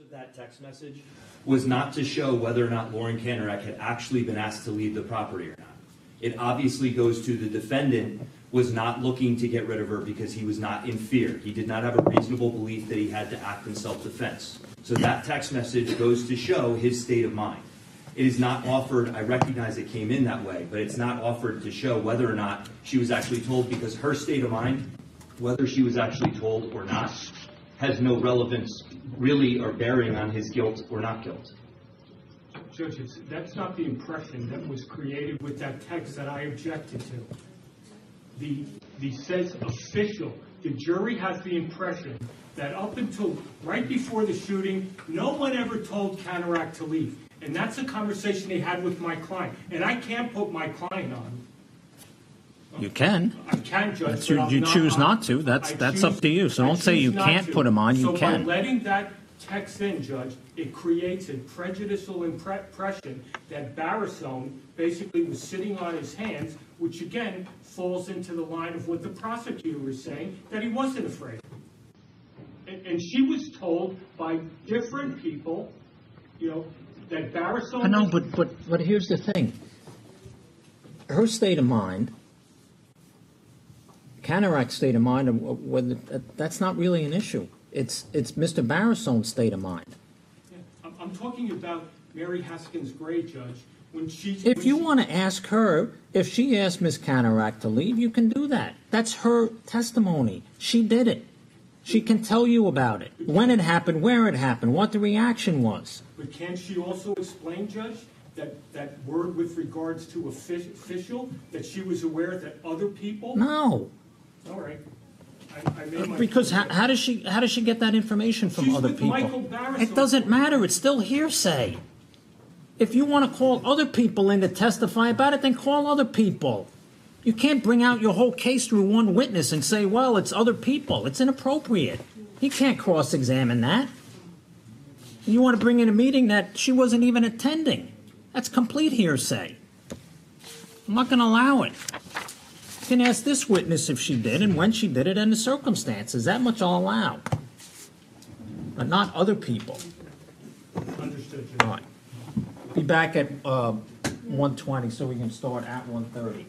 of that text message was not to show whether or not Lauren Kanarek had actually been asked to leave the property or not. It obviously goes to the defendant was not looking to get rid of her because he was not in fear. He did not have a reasonable belief that he had to act in self-defense. So that text message goes to show his state of mind. It is not offered, I recognize it came in that way, but it's not offered to show whether or not she was actually told because her state of mind, whether she was actually told or not, has no relevance really or bearing on his guilt or not guilt. Judge, it's, that's not the impression that was created with that text that I objected to. The, the says official, the jury has the impression that up until right before the shooting, no one ever told Kanarek to leave. And that's a conversation they had with my client. And I can't put my client on. You can. I can, Judge. That's but your- I'm you not choose on- not to. That's- I that's up to you. So I don't say you can't to. them on. You So by letting that text in, Judge, it creates a prejudicial impression that Barisone basically was sitting on his hands, which again falls into the line of what the prosecutor was saying, that he wasn't afraid. And, and she was told by different people, you know, that Barisone. I know, was- but, but, but here's the thing. Her state of mind, Kanarek's state of mind, and wh- whether, that's not really an issue. It's, it's Mr. Barisone's state of mind. Yeah, I'm, I'm talking about Mary Haskins Gray, Judge, when she. If when you she- want to ask her, if she asked Miss Kanarek to leave, you can do that. That's her testimony. She did it. She can tell you about it, when it happened, where it happened, what the reaction was. But can't she also explain, Judge, that, that word with regards to offi- official, that she was aware that other people? No, All right. I, I made my. because how, how does she how does she get that information from She's other with people? Michael. It doesn't matter. It's still hearsay. If you want to call other people in to testify about it, then call other people. You can't bring out your whole case through one witness and say, "Well, it's other people." It's inappropriate. He can't cross-examine that. You want to bring in a meeting that she wasn't even attending. That's complete hearsay. I'm not going to allow it. Can ask this witness if she did and when she did it and the circumstances. That much I'll allow. But not other people. Understood, All right. Be back at uh, 1:20 so we can start at 1:30.